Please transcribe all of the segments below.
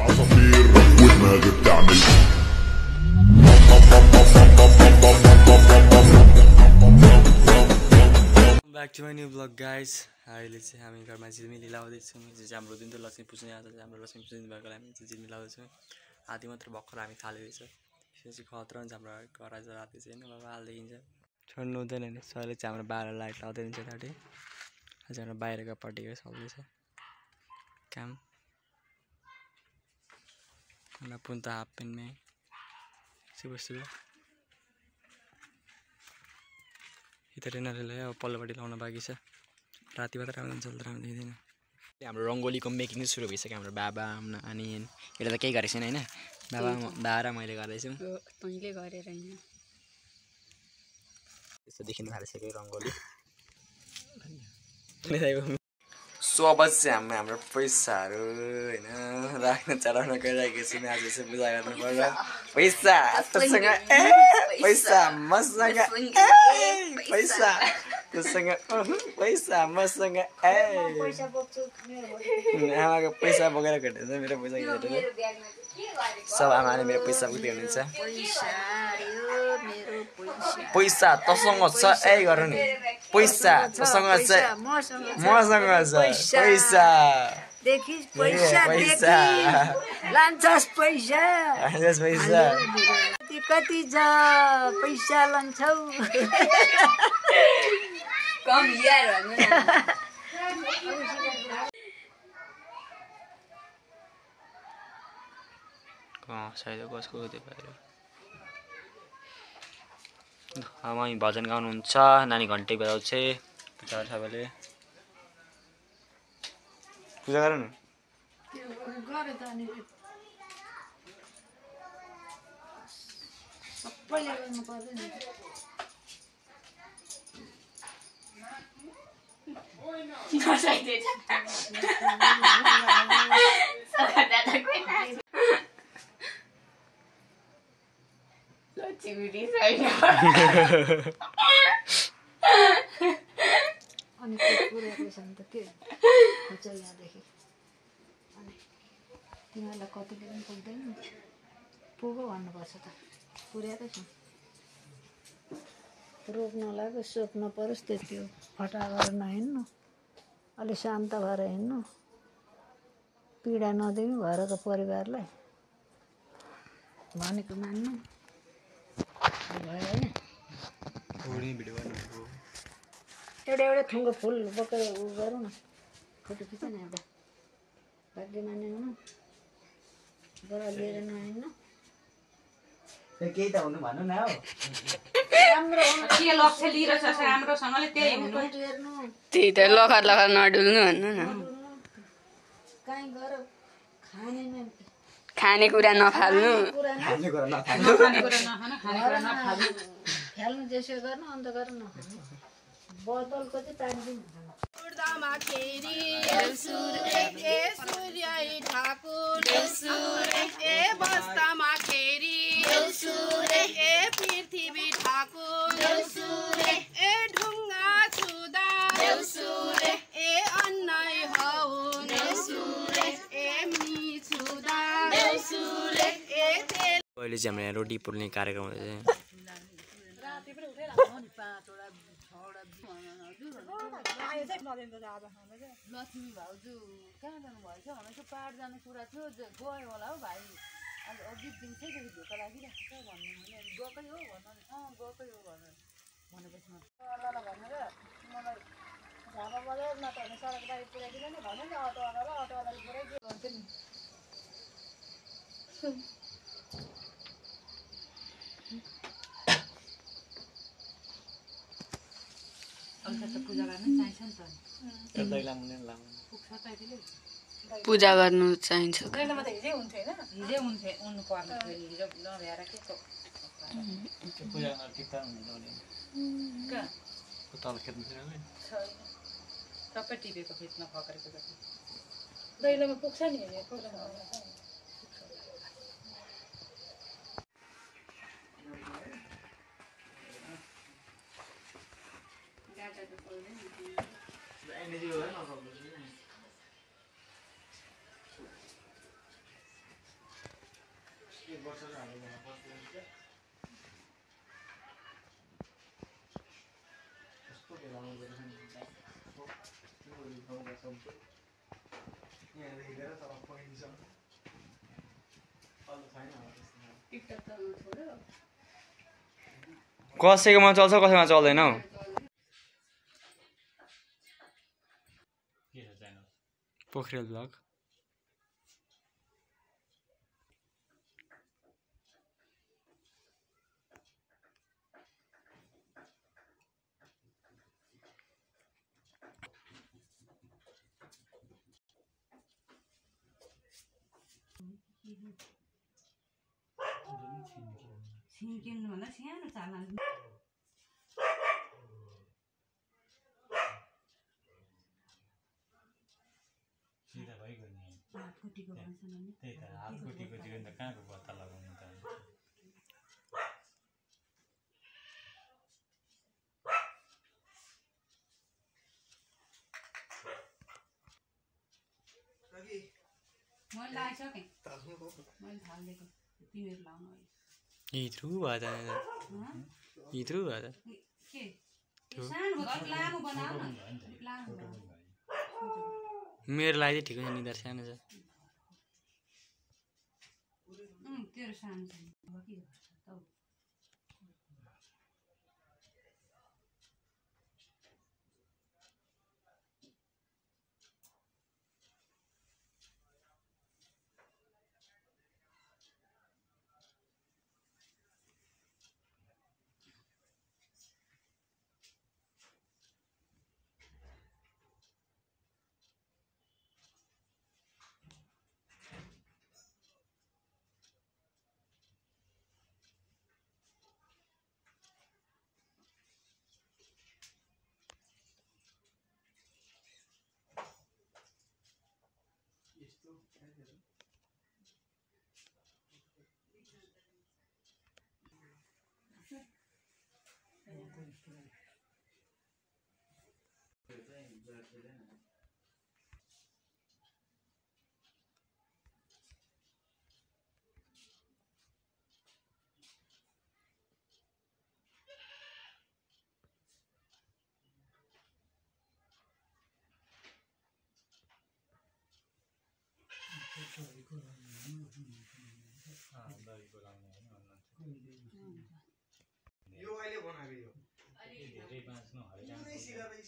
عصافير ودماغي بتعمل back to my new blog guys अहिले चाहिँ हामी घरमा झिल्मी लिलाउँदैछौँ जो चाहिँ हाम्रो जुन चाहिँ लक्ष्मी पुज्ने आज चाहिँ हाम्रो लक्ष्मी पुज्ने भएको हामी चाहिँ झिल्मी लाउँदैछौँ आधी मात्र भर्खर हामी थालेको छ यो चाहिँ खतरा हुन्छ हाम्रो घर आज राति चाहिँ होइन बाबा हाल देखिन्छ छोड्नु हुँदैन नि सो अहिले चाहिँ हाम्रो बाह्र लाइट लाउँदै हुन्छ यतापट्टि आज हाम्रो बाहिरको पट्टिको चल्दैछ काम हमरा पुन त हाफ पेन्टमै सुबह सुबह यता अब पल्लोपट्टि लाउन बाँकी छ राति मात्र राम्रो हुन्छ तर राम्रो देखिँदैन हाम्रो रङ्गोलीको मेकिङ चाहिँ सुरु भइसक्यो हाम्रो बाबा आमा अनि यसले त केही गरेको छैन होइन बाबा बा र मैले गर्दैछौँ तैँले गरेर होइन त्यस्तो देखिनु थालिसक्यो रङ्गोली सो अब चाहिँ हामी हाम्रो पैसाहरू होइन राख्न चढाउन गइरहेको छौँ। आज चाहिँ पूजा गर्नु पर्छ पैसा तसँग ए पैसा मसँग ए पैसा तसँग पैसा मसँग ए। आमाको पैसा बोकेर घटेछ मेरो पैसा घटेर सब आमाले मेरो पैसा बोक्दै हुनुहुन्छ पैसा तसँग छ ए गर नि। पैसा मसँग छ पैसा देखि ए, पैसा पैसा देखि लान्छस् पैसा यस पैसा कति कति छ पैसा लान्छौ कम यार सायद कसको त्यो बाहिर हामी भजन गाउनुहुन्छ। नानी घन्टे बजाउँछ। पूजा सबैले। पूजा गर न। गरे त अनि सबैले गर्नु पर्दैन अनि त्यो छ भने त के? खोज्छ यहाँदेखि। अनि तिमीहरूलाई कतिले पनि पुग्दैन पुगो भन्नुपर्छ त। पुर्याएकै छ। रोक्न लाग्यो सोक्न परोस् त्यो त्यो फटा गरेर नहिँड्नु। अलिक शान्त भएर हिँड्नु। पीडा नदिनु घरको परिवारलाई। भनेको मान्नु भयो होइन भिडियो गर्नु एउटा एउटा थुङ्गो फुल बोकेर उ गरौँ न फोटो खिच न एउटा भाग्य मान्ने बडा लिएर नहिँड्नु केही त हुनु भन्नु न त्यही त लखर लखर नडुल्नु भन्नु न कहीँ गएर खाने नै खानेकुरा नफाल्नु। कुरा नै चाहिँ हाम्रो यहाँ रोटी पोल्ने कार्यक्रम हुँदैछ लक्ष्मी भाउजू कहाँ जानुभएछ भनेको पाहाड जाने कुरा थियो गयो होला हौ भाइ अन्त अघि दिनसैदेखि धोका लागिरहेको छ भन्नु भने अनि गएकै हो भन्नु गएकै हो भनेर भनेपछि म भनेर मलाई न नि पूजा गर्न चाहिन्छ नि त। पुग्छ त पूजा गर्नु चाहिन्छ। हिजै हुन्थ्यो उन्नु पर्ने थियो हिजो नभ्याएर के को कहाँ? छैन सबै टिपेको फिटमा फक्रेको जति दैलोमा पुग्छ नि। कसैकोमा चल्छ कसैमा चल्दैन हौ। पोखरेल ब्लग सिङ किन्नुभन्दा सानो सिधा भइगयो नि हातखुट्टीको भन्छन् भने त्यही त हातखुट्टीको जीवन त कहाँको बत्ता लगाउनु त भयो त। भयो त। न। मेरो लागि चाहिँ ठिकै छ निधार सानो छ। अँ तेरो सानो छ अब के गर्छ तौ दही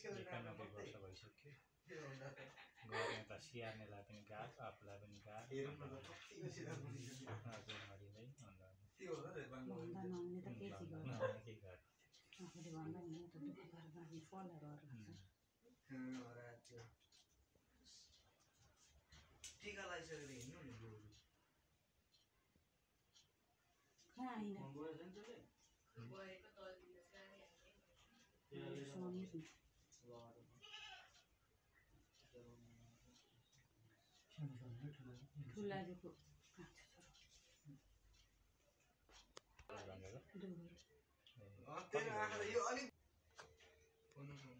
एकानब्बे वर्ष भइसक्यो गर्ने त स्याहार्नेलाई पनि गाह्रो आफूलाई पनि गाह्रो आफ्नो अझै मरिँदै अन्त भन्दा नहुने त के चाहिँ गर्नु नहुने केही गर्नु त दुःख फलहरू अरू हुन्छ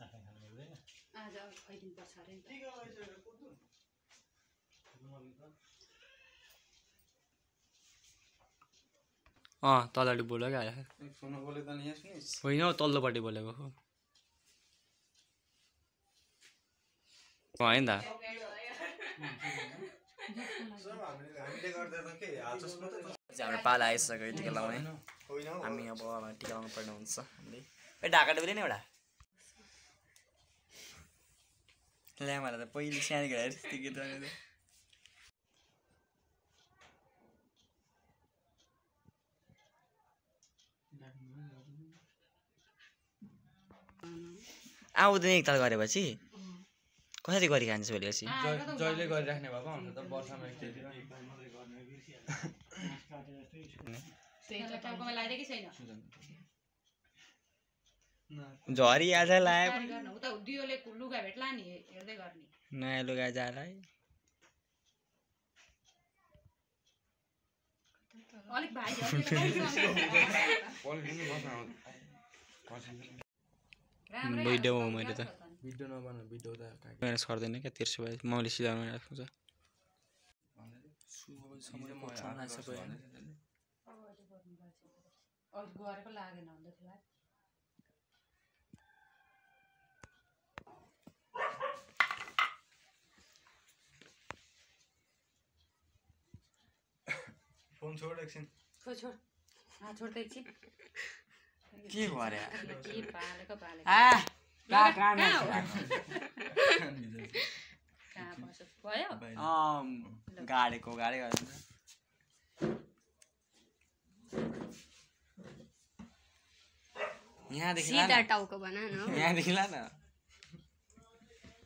आफै खानु मिल्दैन आज अब खुवाइदिनुपर्छ अरे अँ तलपट्टि बोलेको आयो होइन हौ तल्लोपट्टि बोलेको हो होइन हाम्रो पाला आइसक्यो टिका लगाउने हामी अब अब टिका लगाउनु पर्ने हुन्छ हामीले ए ढाका डुब्रे नि एउटा ल्या मलाई त पहिले सानो हेरेर त्यस्तो गीत गाउने त। आउँदैन एकताल गरेपछि कसरी गरी खान्छ भोलि पछि जहिले गरिराख्ने भएको हुन्छ त वर्षमा एकचोटि छैन झरिहाल्छ लायो। लुगा भेट्ला नि हेर्दै गर्ने नयाँ लुगा जाला है। भिडियो हो मैले त। भिडियो गर्दैन क्या तेर्सो भए मैले सिलाउनु राख्नु छ। गरेको लागेन फोन छोड एकछिन छोड छोड। अँ, छोड त एकछिन के गरे के पालेको पालेको आ कहाँ कहाँ बस्यो भयो गाडेको गाडे गर्नु यहाँदेखि ला सिधा न। टाउको बना न। हौ। यहाँदेखि ला न।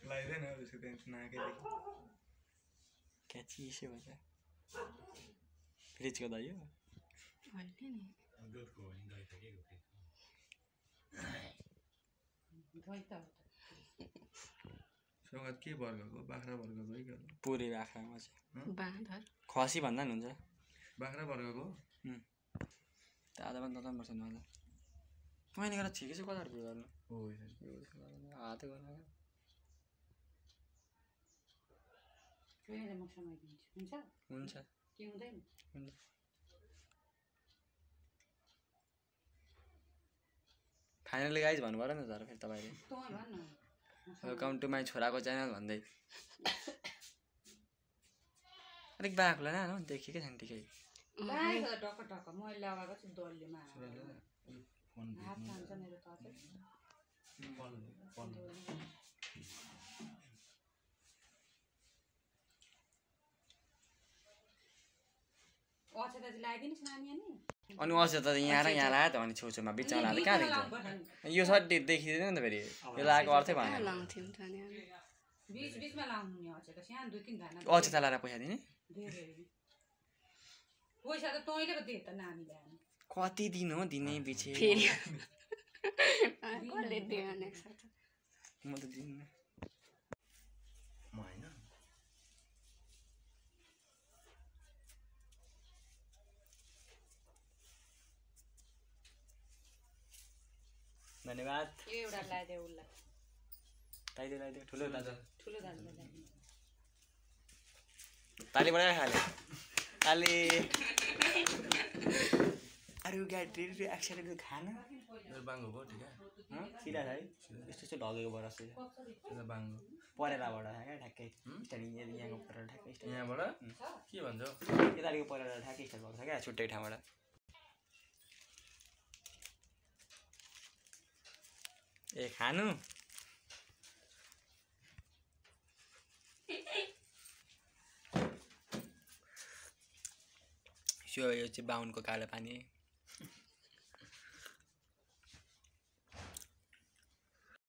लाग्दैन उसको टेन्सन नाकेदेखि क्या चिसो भन्छ फ्रिजको दही हो भन्ने नि। दही हो। सौगात के वर्गको बाख्रा वर्गको है पुरी बाख्रामा चाहिँ बाँदर खसी भन्दा नि हुन्छ बाख्रा वर्गको ताजा पनि तता पर्छ नि मैले गरेर ठिकै छ कता रुपियाँ गर्नु हातै गर्नु हुन्छ के हुँदैन फाइनली गाइज भन्नु पऱ्यो नि त तर फेरि तपाईँले। वेलकम टु माई छोराको च्यानल भन्दै। अलिक बाँको होला न देखेकै छैन ठिकै। बाहेको त टक्क टक्क मैले लगाएको छु डल्लेमा हात खान्छ मेरो त अझै अक्षता चाहिँ लगाइदिनुहोस् नानी अनि। अनि अझ त यहाँ र यहाँ लायो त अनि छेउछेउमा बिचमा लाँदा कहाँ देख्छ यो सट्टी देखिँदैन नि त फेरि। यो लगाएको अर्थै भएन। अक्षता लाएर पैसा दिने? कति दिन हो दिने पछि म त दिन्न म होइन धन्यवाद। यो एउटा लगाइदियो उसलाई। लगाइदियो लगाइदियो ठुलो दाजु। ठुलो दाजुलाई ताली बढाएर खाले ताली। अरे यो गाडी एक्सिडेन्ट खाना। मेरो बाङ्गो भयो ठिक? है? सिधा छ है? यस्तो यस्तो ढगेको बर त्यो बाङ्गो। परेराबाट क्या ठ्याक्कै स्टार्टिङ यहाँको परेर ठ्याक्कै यहाँबाट? के भन्छौ? यताको परेर ठ्याक्कै स्टार्ट भएको छ क्या? छुट्टै ठाउँबाट। ए खानु? यो चाहिँ बाहुनको कालो पानी।